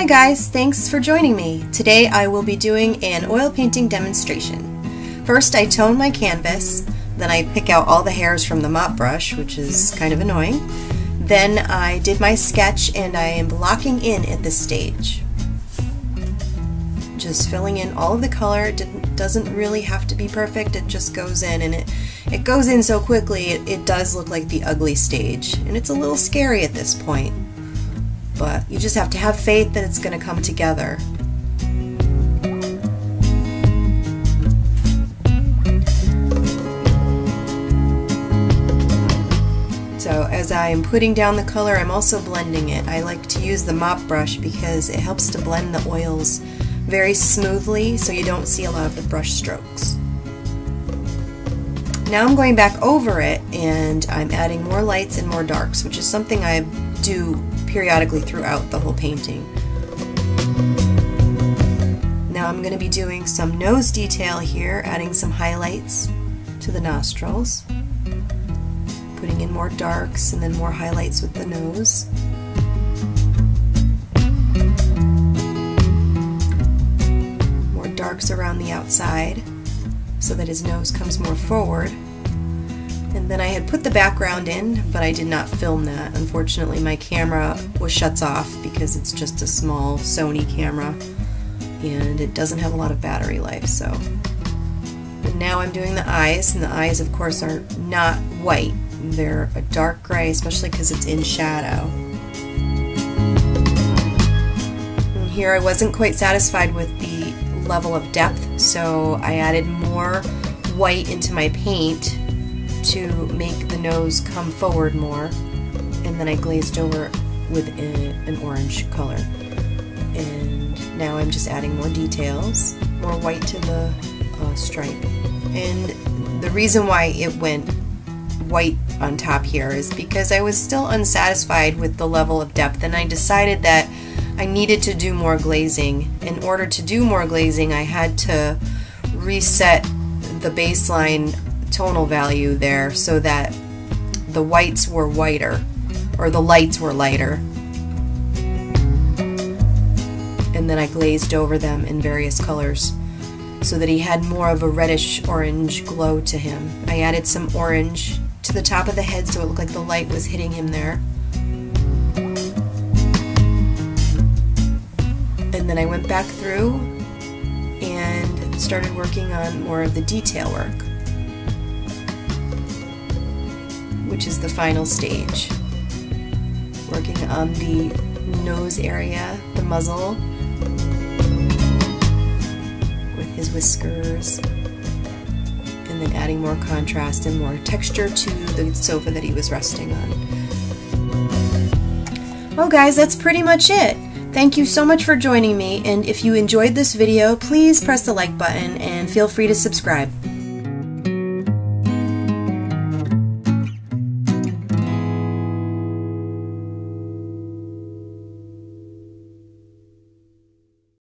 Hi guys, thanks for joining me. Today I will be doing an oil painting demonstration. First I tone my canvas, then I pick out all the hairs from the mop brush, which is kind of annoying. Then I did my sketch and I am blocking in at this stage. Just filling in all of the color, it doesn't really have to be perfect, it just goes in and it, it goes in so quickly it, it does look like the ugly stage. And it's a little scary at this point but you just have to have faith that it's going to come together. So as I'm putting down the color, I'm also blending it. I like to use the mop brush because it helps to blend the oils very smoothly so you don't see a lot of the brush strokes. Now I'm going back over it and I'm adding more lights and more darks, which is something I do periodically throughout the whole painting. Now I'm going to be doing some nose detail here, adding some highlights to the nostrils, putting in more darks and then more highlights with the nose. More darks around the outside so that his nose comes more forward. And then I had put the background in, but I did not film that. Unfortunately, my camera was shuts off because it's just a small Sony camera and it doesn't have a lot of battery life, so. Now I'm doing the eyes, and the eyes, of course, are not white. They're a dark gray, especially because it's in shadow. And here I wasn't quite satisfied with the level of depth, so I added more white into my paint to make the nose come forward more and then I glazed over with a, an orange color and now I'm just adding more details more white to the uh, stripe and the reason why it went white on top here is because I was still unsatisfied with the level of depth and I decided that I needed to do more glazing. In order to do more glazing I had to reset the baseline tonal value there so that the whites were whiter or the lights were lighter and then I glazed over them in various colors so that he had more of a reddish orange glow to him. I added some orange to the top of the head so it looked like the light was hitting him there. And then I went back through and started working on more of the detail work. Which is the final stage. Working on the nose area, the muzzle, with his whiskers, and then adding more contrast and more texture to the sofa that he was resting on. Well guys, that's pretty much it. Thank you so much for joining me, and if you enjoyed this video, please press the like button and feel free to subscribe.